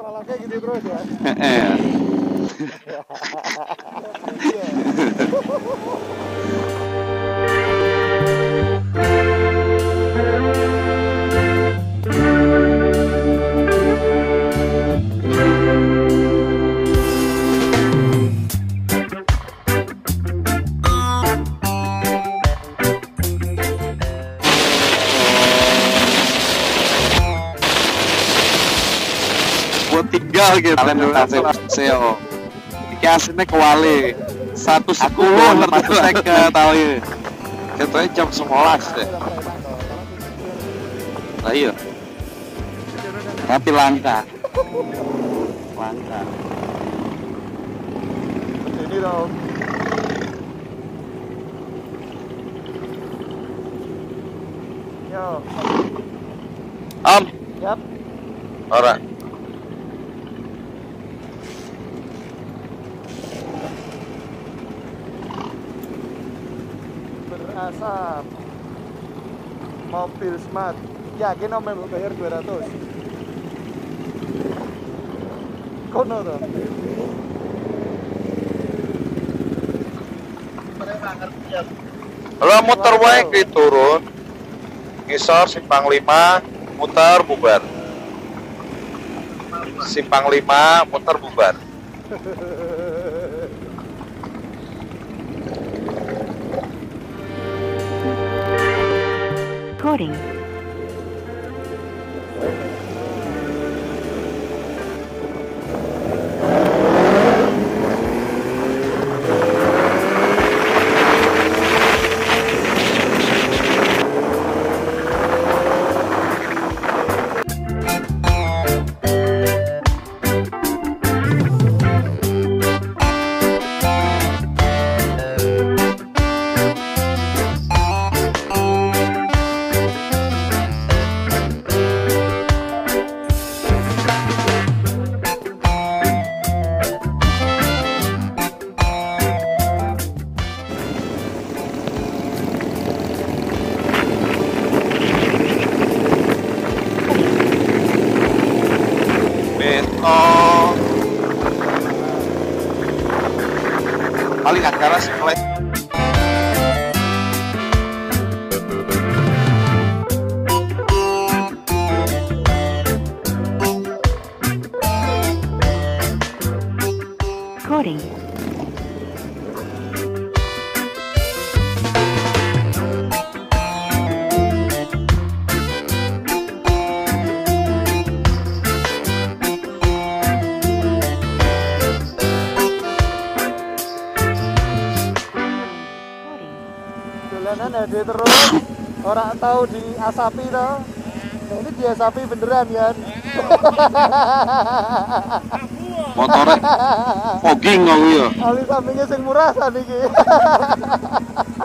Peralatannya gitu terus ya. Buat tinggal gitu. SEO. Iki aslinya ke Wale. Satu sepuluh ngerti saya ke tali. Katanya jam sekolah deh. Lah iya. Tapi langka. Langka. Ini dong. Yo, Om, yap. ora. Berasap mobil smart yakin om mau bayar 200 kono tuh Kalau muter wae ki turun. Ngisor simpang 5, muter bubar. Simpang 5, muter bubar. Recording. Paling acara sekolah. Recording. Dolanan ada terus. Orang tahu di asapi toh. Nah, ini dia asapi beneran kan? Motornya fogging kok iya. ali sampingnya sing murah tadi ki